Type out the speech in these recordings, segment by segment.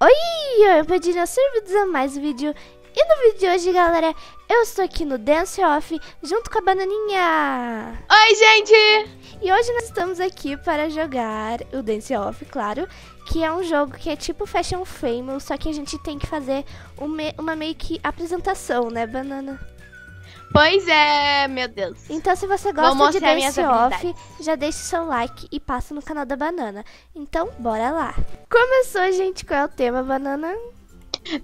Oi, eu pedi na servidos a mais um vídeo. E no vídeo de hoje, galera, eu estou aqui no Dance Off junto com a Bananinha. Oi, gente! E hoje nós estamos aqui para jogar o Dance Off, claro, que é um jogo que é tipo Fashion Famous, só que a gente tem que fazer uma, uma meio que apresentação, né, Banana? Pois é, meu Deus. Então, se você gosta de Dance Off, já deixe seu like e passa no canal da Banana. Então, bora lá. Começou, gente. Qual é o tema, Banana?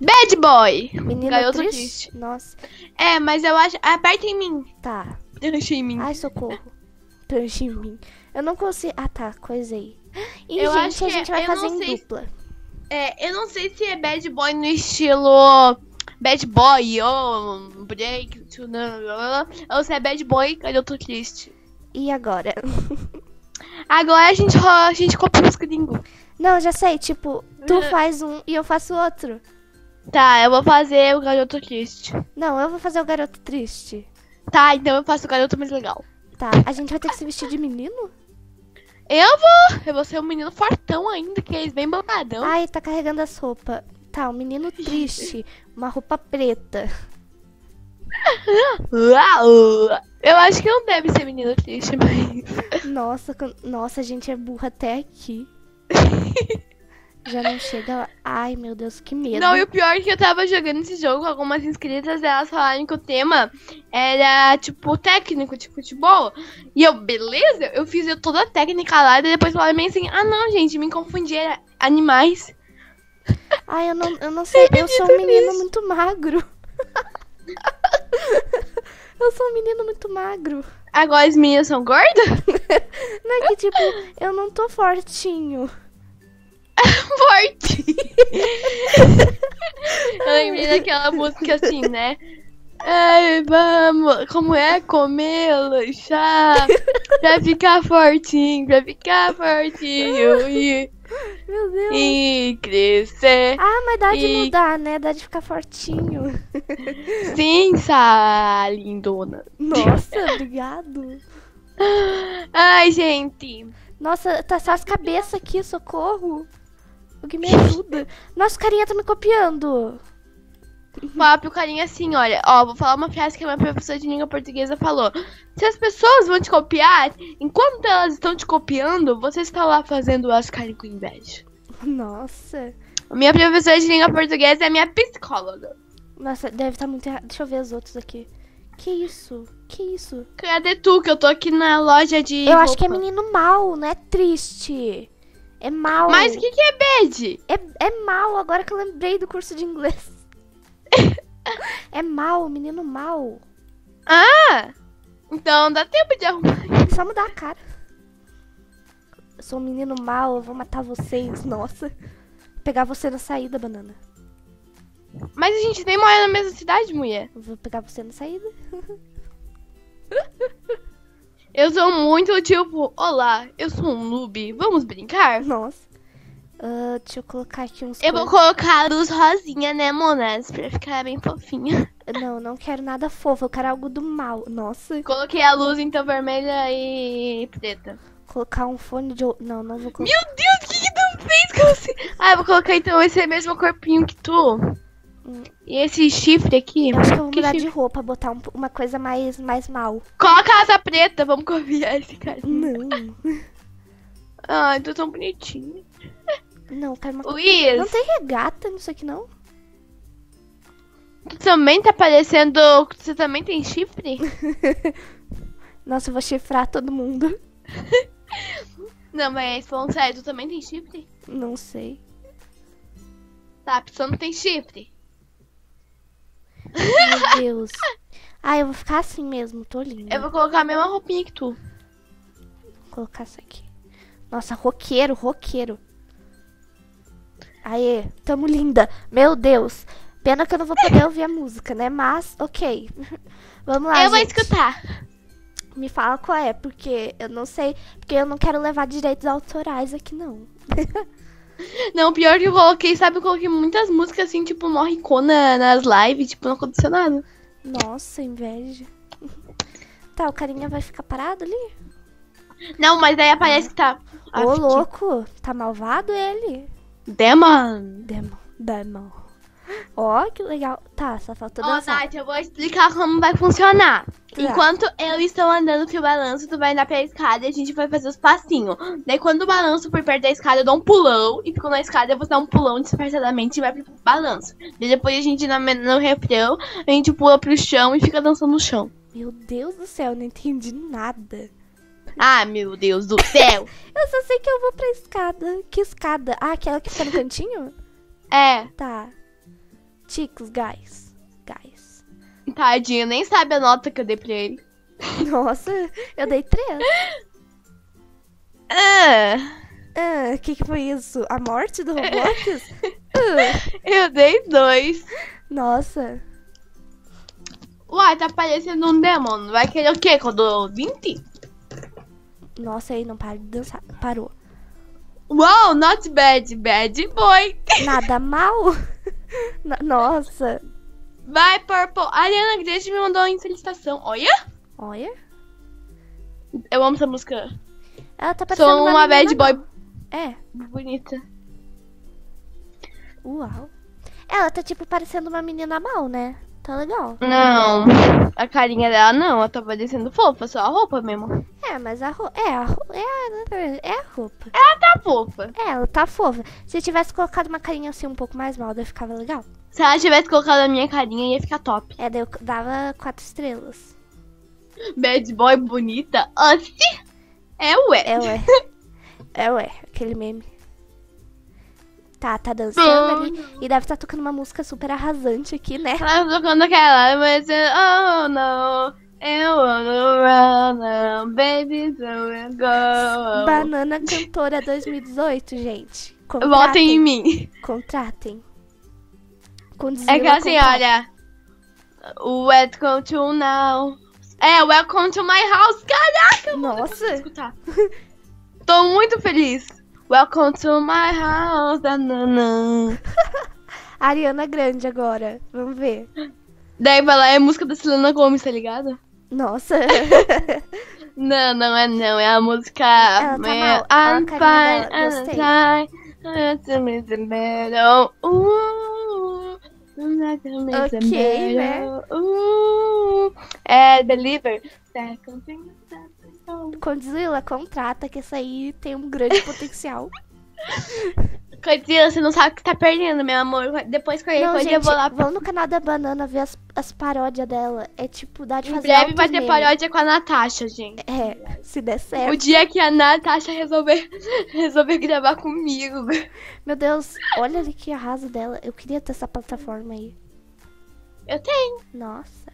Bad Boy! Menino Garoto triste? triste. Nossa, É, mas eu acho. Aperta em mim. tá. Deixa em mim. Ai, socorro. Tranche em mim. Eu não consigo. Ah, tá. Coisei. E, Eu gente, acho a que gente vai fazer em dupla. É, eu não sei se é Bad Boy no estilo. Bad Boy ou Break, to- ou se é Bad Boy, garoto triste. E agora? Agora a gente, a gente copia os gringos. Não, já sei. Tipo, tu Uh. faz um e eu faço outro. Tá, eu vou fazer o garoto triste. Não, eu vou fazer o garoto triste. Tá, então eu faço o garoto mais legal. Tá. A gente vai ter que se vestir de menino? Eu vou! Eu vou ser um menino fortão ainda, que eles bem bombadão. Ai, tá carregando as roupas. Tá, um menino triste. Uma roupa preta. Uau! Eu acho que não deve ser menino triste, mas. Nossa, nossa, a gente é burra até aqui. Já não chega lá. Ai, meu Deus, que medo. Não, e o pior é que eu tava jogando esse jogo com algumas inscritas, elas falaram que o tema era, tipo, técnico de futebol. E eu, beleza? Eu fiz toda a técnica lá, e depois falaram bem assim, ah não, gente, me confundi, era animais. Ai, eu não, eu não sei. Eu sou um menino triste. muito magro. eu sou um menino muito magro. Agora as meninas são gordas? Não é que, tipo, eu não tô fortinho. Forte! eu lembrei daquela música assim, né? Ai, vamos, como é comer, lanchar, pra ficar fortinho, pra ficar fortinho e, Meu Deus. e crescer. Ah, mas dá de E- mudar, né? Dá de ficar fortinho. Sim, sa lindona. Nossa, obrigado. Ai, gente. Nossa, tá só as cabeças aqui, socorro. Alguém me ajuda. Nossa, o carinha tá me copiando. Fala pro carinha assim, olha, ó, vou falar uma frase que a minha professora de língua portuguesa falou. Se as pessoas vão te copiar, enquanto elas estão te copiando, você está lá fazendo elas ficarem com inveja. Nossa. A minha professora de língua portuguesa é minha psicóloga. Nossa, deve estar muito errado. Deixa eu ver os outros aqui. Que isso? Que isso? Cadê tu, que eu tô aqui na loja de Eu acho que é roupa. menino mal, não é triste. É mal. Mas o que, que é bad? É, é mal, agora que eu lembrei do curso de inglês. É mal, menino mal. Ah! Então dá tempo de arrumar. É só mudar a cara. Eu sou um menino mal, eu vou matar vocês. Nossa. Vou pegar você na saída, banana. Mas a gente nem mora na mesma cidade, mulher. Eu vou pegar você na saída. Eu sou muito tipo, olá, eu sou um noob, vamos brincar? Nossa. Ah, deixa eu colocar aqui uns. Eu vou colocar a luz rosinha, né, Monas? Pra ficar bem fofinha. Não, não quero nada fofo, eu quero algo do mal. Nossa. Coloquei a luz, então, vermelha e preta. Colocar um fone de. Não, não vou colocar. Meu Deus, o que, que tu fez com você? Ah, eu vou colocar, então, esse mesmo corpinho que tu. Hum. E esse chifre aqui. Eu acho que eu vou Que mudar de chifre? roupa, botar um- uma coisa mais, mais mal. Coloca a asa preta, vamos copiar esse cara. Não. Ai, tô tão bonitinho. Não, quero uma. Luiz, Não tem regata nisso aqui, não? tu também tá parecendo... Você também tem chifre? Nossa, eu vou chifrar todo mundo. Não, mas falando sério, tu também tem chifre? Não sei. Tá, a pessoa não tem chifre. Meu Deus. Ah, eu vou ficar assim mesmo, tô linda. Eu vou colocar a mesma roupinha que tu. Vou colocar isso aqui. Nossa, roqueiro, roqueiro. Aê, tamo linda. Meu Deus. Pena que eu não vou poder ouvir a música, né? Mas, ok. Vamos lá, eu vou gente. escutar. Me fala qual é, porque eu não sei. Porque eu não quero levar direitos autorais aqui, não. Não, pior que eu coloquei, sabe? Eu coloquei muitas músicas assim, tipo, morricona nas lives, tipo, não aconteceu nada. Nossa, inveja. Tá, o carinha vai ficar parado ali? Não, mas daí aparece que tá. Ô, louco. Tá malvado ele? Demon. Demo. Demon. Ó, que legal. Tá, só falta Ó, dançar. Nath, eu vou explicar como vai funcionar. Tá. Enquanto eu estou andando pelo balanço, tu vai andar pela escada e a gente vai fazer os passinhos. Daí quando o balanço for perto da escada, eu dou um pulão. E ficou na escada, eu vou dar um pulão disfarçadamente e vai pro balanço. E depois a gente, no, no refrão, a gente pula pro chão e fica dançando no chão. Meu Deus do céu, eu não entendi nada. Ah, meu Deus do céu! Eu só sei que eu vou pra escada. Que escada? Ah, aquela que fica no cantinho? é, Tá. Chicos, guys. Guys. tadinho, nem sabe a nota que eu dei pra ele. Nossa, eu dei três. Ah, Ah, o que, que foi isso? A morte do Roblox? Ah, eu dei dois. nossa. Uai, tá parecendo um demônio. Vai querer o quê? Quando eu dou 20? Nossa, aí não para de dançar. Parou. Wow, not bad, bad boy. Nada mal? No- Nossa. Vai, Purple. A Ariana Grande me mandou uma felicitação. Olha, Olha. eu amo essa música. Ela tá parecendo Sou uma bad boy. É. bonita. Uau. Ela tá tipo parecendo uma menina mal, né? Tá legal. Não, a carinha dela não. Ela tá parecendo fofa, só a roupa mesmo. É, mas a roupa. É, a roupa. É, é a roupa. Ela tá fofa. É, ela tá fofa. Se eu tivesse colocado uma carinha assim um pouco mais mal, daí ficava legal. Se ela tivesse colocado a minha carinha, ia ficar top. É, eu dava quatro estrelas. Bad boy bonita. Oxi. É ué. É, ué. É, ué. Aquele meme. Tá, tá dançando ali. E deve estar tocando uma música super arrasante aqui, né? Ela tá tocando aquela, mas oh no, eu wanna run, baby, so we go. Banana Cantora 2018, gente. Votem em Contratem. mim. Contratem. É que assim, contratem. olha. Welcome to now. É, welcome to my house. Caraca, Nossa. escutar. Tô muito feliz. Welcome to my house. Danana. Ariana Grande agora. Vamos ver. Daí vai lá, é música da Selena Gomez, tá ligado? Nossa. Não, não é não, é a música. Ela tá mal. I'm fine. I'm fine, Ok, né? Uh, é thing, second Condzilla, contrata que essa aí tem um grande potencial. Coisinha, você não sabe o que tá perdendo, meu amor. Depois qualquer Não, coisa gente, eu vou lá. vão no canal da Banana ver as, as paródias dela. É tipo, dá de Em fazer breve altos vai ter memes. paródia com a Natasha, gente. É, se der O certo. dia que a Natasha resolver, resolver gravar comigo. Meu Deus, olha ali que arraso dela. Eu queria ter essa plataforma aí. Eu tenho. Nossa.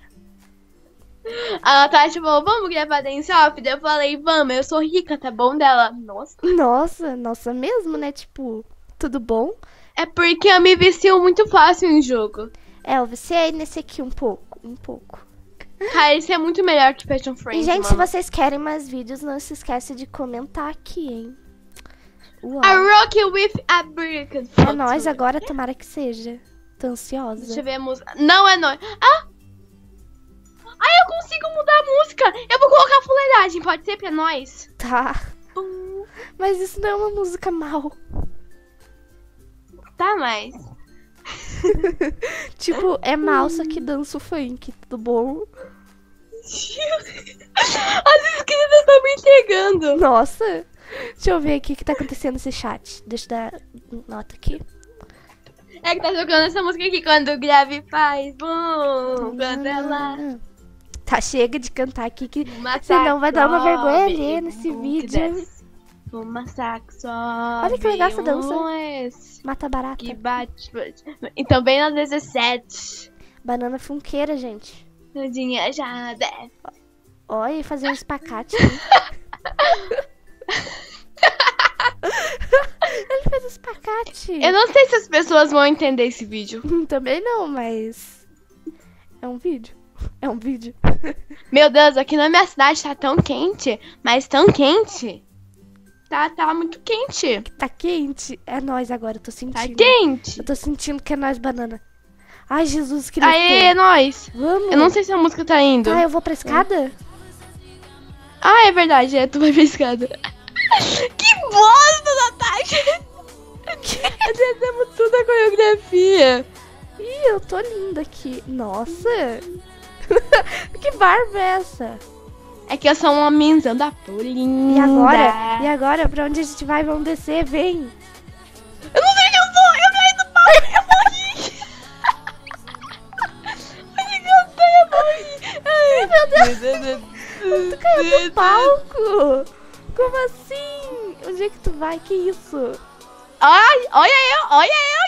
A Natasha falou, vamos gravar Dance Off? Daí eu falei, vamos, eu sou rica, tá bom? Dela, nossa. Nossa, nossa mesmo, né? Tipo, tudo bom? É porque eu me vicio muito fácil em jogo. É, eu viciei nesse aqui um pouco, um pouco. Cara, isso é muito melhor que Passion Friends, E, gente, se mano. vocês querem mais vídeos, não se esquece de comentar aqui, hein? Uau. A Rock with a Brick. É nóis agora, tomara que seja. Tô ansiosa. Deixa eu ver a música. Não é nóis. Ah! Ah, eu consigo mudar a música. Eu vou colocar fuleiragem, pode ser pra nós? Tá. Hum, Mas isso não é uma música mal. Tá, mas... Tipo, é mal, só que dança o funk, tudo bom? As inscritas estão me entregando. Nossa! Deixa eu ver aqui o que tá acontecendo nesse chat. Deixa eu dar nota aqui. É que tá jogando essa música aqui quando grave faz. Bum, quando ela... Tá, chega de cantar aqui que Senão vai dar uma vergonha alheia nesse vídeo. Desce. Uma saco. Olha que legal essa dança. um mata barata. que bate, bate. Então vem nas 17. Banana funkeira, gente. Tudinha já desce. Olha, fazer um espacate. Ele fez espacate. Eu não sei se as pessoas vão entender esse vídeo. Também não, mas. É um vídeo. É um vídeo. Meu Deus, aqui na minha cidade tá tão quente, mas tão quente. Tá, tá muito quente. Tá quente. É nós agora, eu tô Tá sentindo. quente. Eu tô sentindo que é nós, banana. Ai, Jesus, que Aê, é nóis. Vamos. Eu não sei se a música tá indo. Tá, eu vou pra escada? Ah, é verdade, é, tu vai pra escada. que bosta, Natasha! Acertamos tudo a coreografia. Ih, eu tô linda aqui. Nossa! que barba é essa? É que eu sou uma menzão a linda. E agora? E agora, pra onde a gente vai? Vamos descer, vem! Eu não sei onde eu sou! Eu caí do palco! Eu morri! Onde que eu tô? Eu morri! Ai, meu Deus! Tu caiu do palco! Como assim? Onde é que tu vai? Que isso? Ai, olha eu, olha eu,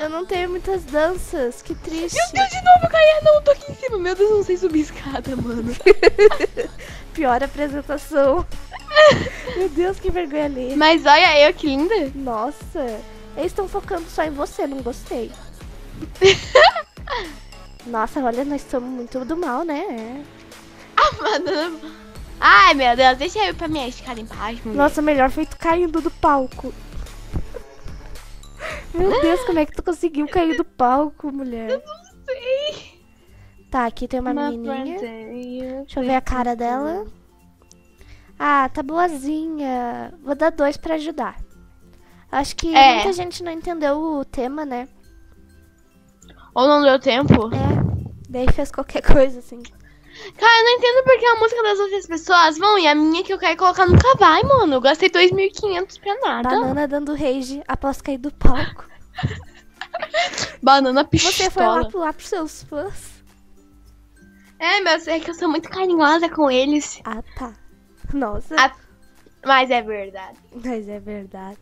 Eu não tenho muitas danças, que triste. Meu Deus, de novo eu caí, não, eu tô aqui em cima. Meu Deus, eu não sei subir escada, mano. Pior apresentação. Meu Deus, que vergonha ali. Mas olha eu, que linda. Nossa, eles estão focando só em você, não gostei. Nossa, olha, nós estamos muito do mal, né? Ah, mano. Ai, meu Deus, deixa eu ir pra minha escada embaixo. Mulher. Nossa, melhor feito caindo do palco. Meu Deus, como é que tu conseguiu cair do palco, mulher? Eu não sei. Tá, aqui tem uma menininha. Deixa eu ver a cara dela. Ah, tá boazinha. Vou dar dois pra ajudar. Acho que É. muita gente não entendeu o tema, né? Ou não deu tempo? É. Daí fez qualquer coisa, assim. Cara, eu não entendo porque a música das outras pessoas vão e a minha que eu quero colocar nunca vai, mano. Eu gastei 2.500 pra nada. Banana dando rage após cair do palco. Banana pistola. Você foi lá pular pros seus fãs? É, mas é que eu sou muito carinhosa com eles. Ah, tá. Nossa. Ah, Mas é verdade. Mas é verdade.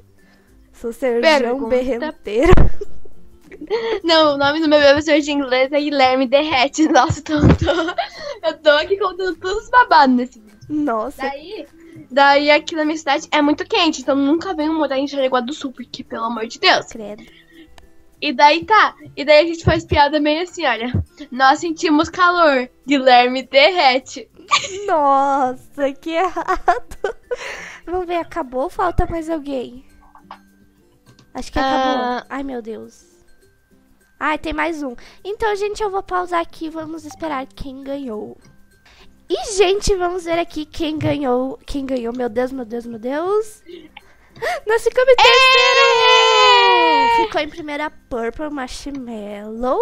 Sou Serjão Pergunta. Berrenteiro. Não, o nome do meu professor de inglês é Guilherme Derrete. Nossa, então eu tô, eu tô aqui contando todos os babados nesse vídeo. Nossa. Daí, daí aqui na minha cidade é muito quente, então nunca venho morar em Jaraguá do Sul, porque pelo amor de Deus. Credo. E daí tá, e daí a gente faz piada bem assim, olha. Nós sentimos calor, Guilherme derrete. Nossa, que errado. Vamos ver, acabou ou falta mais alguém? Acho que acabou. Ah. Ai, meu Deus. Ai, tem mais um. Então, gente, eu vou pausar aqui. Vamos esperar quem ganhou. E, gente, vamos ver aqui quem ganhou. Quem ganhou? Meu Deus, meu Deus, meu Deus. Nós ficamos em terceiro. Ficou em primeira Purple Marshmallow.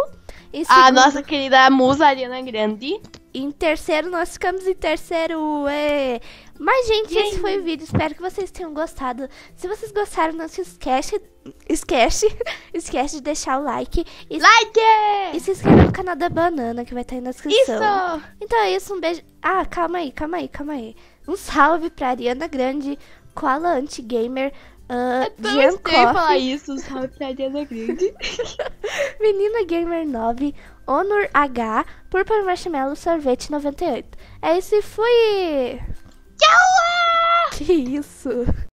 Em A segundo- nossa querida musa Ariana Grande. Em terceiro, nós ficamos em terceiro. É. Mas, gente, esse foi o vídeo. Espero que vocês tenham gostado. Se vocês gostaram, não se esquece. Esquece. Esquece de deixar o like. E, Like! e se inscreva no canal da Banana, que vai estar aí na descrição. Isso! Então é isso, um beijo. Ah, calma aí, calma aí, calma aí. Um salve pra Ariana Grande, Koala Anti-Gamer, uh, sei falar isso, salve pra Ariana Grande. Menina Gamer 9, Honor H, Purple Marshmallow Sorvete 98. É isso e fui! Tchau! Que isso?